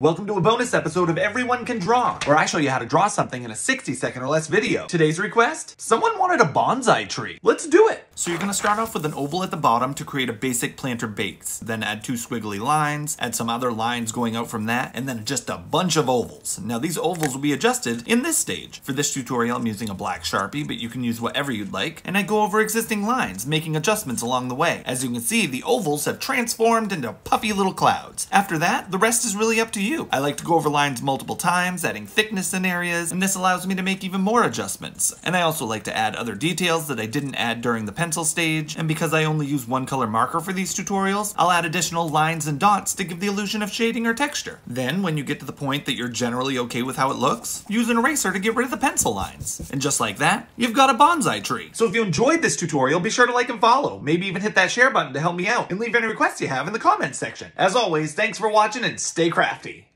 Welcome to a bonus episode of Everyone Can Draw, where I show you how to draw something in a 60 second or less video. Today's request? Someone wanted a bonsai tree. Let's do it! So you're going to start off with an oval at the bottom to create a basic planter base. Then add two squiggly lines, add some other lines going out from that, and then just a bunch of ovals. Now these ovals will be adjusted in this stage. For this tutorial I'm using a black Sharpie, but you can use whatever you'd like. And I go over existing lines, making adjustments along the way. As you can see, the ovals have transformed into puffy little clouds. After that, the rest is really up to you. I like to go over lines multiple times, adding thickness in areas, and this allows me to make even more adjustments. And I also like to add other details that I didn't add during the pencil stage, and because I only use one color marker for these tutorials, I'll add additional lines and dots to give the illusion of shading or texture. Then, when you get to the point that you're generally okay with how it looks, use an eraser to get rid of the pencil lines. And just like that, you've got a bonsai tree. So if you enjoyed this tutorial, be sure to like and follow. Maybe even hit that share button to help me out, and leave any requests you have in the comments section. As always, thanks for watching and stay crafty.